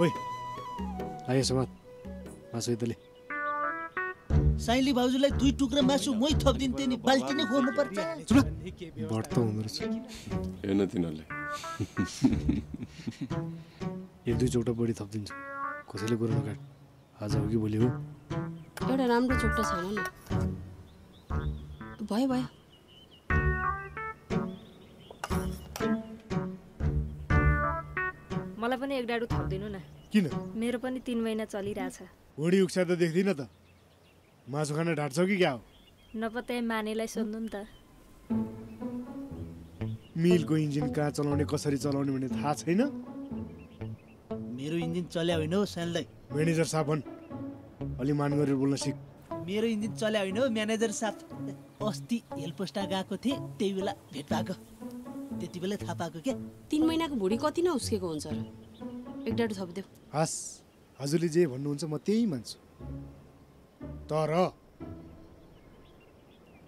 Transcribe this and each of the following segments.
ओइ आयो समात मासु यतले साइली भाउजूलाई दुई टुक्रा मासु मै थपिदिन्थेँ नि बाल्टी नै खोर्नु पर्छ बढ्त हुँदो रहेछ। हेर्न तिनीहरूले। एक दुई चौटा बढी थपिदिन्छु। कसैले कुरो नकाट आज हो कि भोलि हो? एउटा राम्रो चोटो छैन न। भयो भयो। मलाई पनि एक डाडु थपिदिनु न। किन? मेरो पनि तिन महिना चलिरहेछ। होडी उक्सा त देख्दिनँ त। मासु खान ढाँट्छौ कि क्या हो? नपत्याए मानेलाई सोध्नु नि त। मिलको इन्जिन कहाँ चलाउने कसरी चलाउने भन्ने थाहा छैन? मेरो इन्जिन चल्या होइन हो सानलाई म्यानेजर साहब भन् अलि मान गरेर बोल्न सिक। मेरो इन्जिन चल्या होइन हो म्यानेजर साहब। अस्ति हेलपोस्टा गएको थिएँ त्यही बेला भेट भएको। त्यति बेलै थाहा पाएको क्या। तिन महिनाको भुँडी कति नै उस्केको हुन्छ र। एक डाडु थपिदेऊ हस् हजुरले जे भन्नुहुन्छ म त्यही मान्छु तर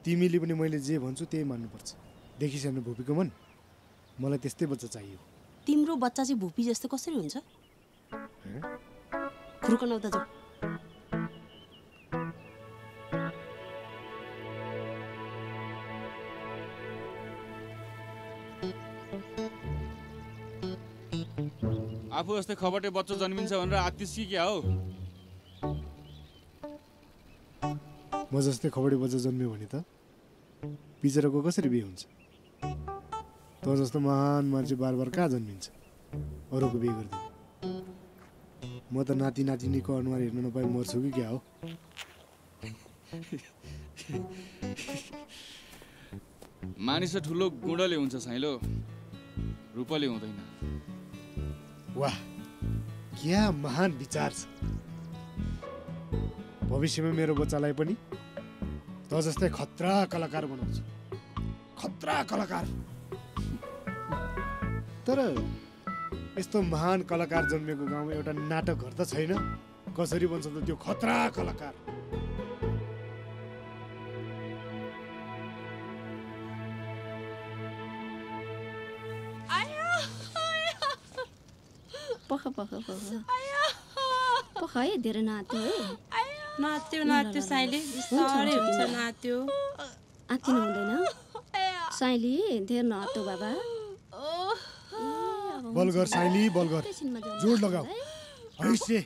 तिमीले पनि मैले जे भन्छु त्यही मान्नुपर्छ। देखिस हेर्नु भुपीको मन? मलाई त्यस्तै बच्चा चाहियो। तिम्रो बच्चा चाहिँ भुपी जस्तो कसरी हुन्छ? खुर्कन त जाऊ। आफू जस्तै खबटे बच्चा जन्मिन्छ भनेर आत्तिस कि क्या हो। म जस्तै खबडी बच्चा जन्मियो भने त बिचराको कसरी बिहे हुन्छ? त जस्तो महान मान्छे बार बार कहाँ जन्मिन्छ? अरूको बिहे गरिदिनु म त नाति नातिनीको अनुहार हेर्न नपाए मर्छु कि क्या हो? मानिस ठुलो गुणले हुन्छ साइलो। रूपले हुँदैन। वाह क्या महान विचार छ। भविष्यमा मेरो बच्चालाई पनि त जस्तै खतरा कलाकार बनाउँछु। खतरा कलाकार। तर यस्तो महान कलाकार जन्मेको गाउँमा एउटा नाटक घर त छैन। कसरी बन्छ त त्यो खतरा कलाकार। पख पख पख पख है धेरै नाच्यो है नाच्यो नाच्यो साइली बिस्तारै हुन्छ नाच्यो आत्तिनु हुँदैन साइली धेरै नहत्यो बाबा बल गर साइली बल गर एकैछिनमा जाऊ। जोड लगाऊ हैसे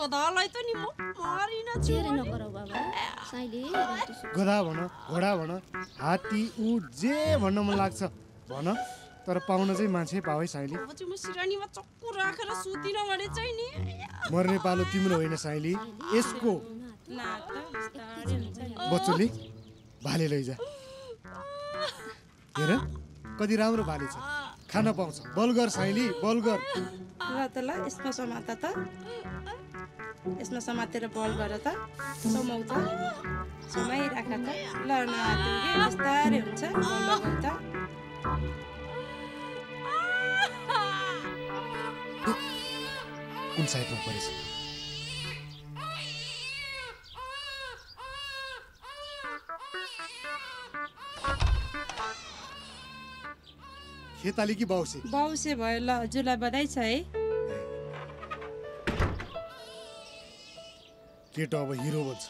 गदालाई त नि म मरिन धेरै नगरौ बाबा साइली गधा भन घोडा भन हात्ती उठ जे भन्न मन लाग्छ भन तर पाउन चाहिँ मान्छे पाऊ है साइली। अब चाहिँ म सिरानीमा चक्कु राखेर सुतिनँ भने चाहिँ नि। मर्ने पालो तिम्रो होइन साइली। यसको बच्चोले भाले लैजा। हेर कति राम्रो भाले छ। खान पाउँछ। बल गर साइली बल गर ल त ल यसमा समात त। यसमा समातेर बल गर त। समाउ त। समाइराख त। ल कि बिस्तारै हुन्छ। त। कुन साइडमा परेछ? खेताली कि बाउसे? बाउसे भयो ल हजुरलाई बधाई छ है। केटो अब हिरो बन्छ।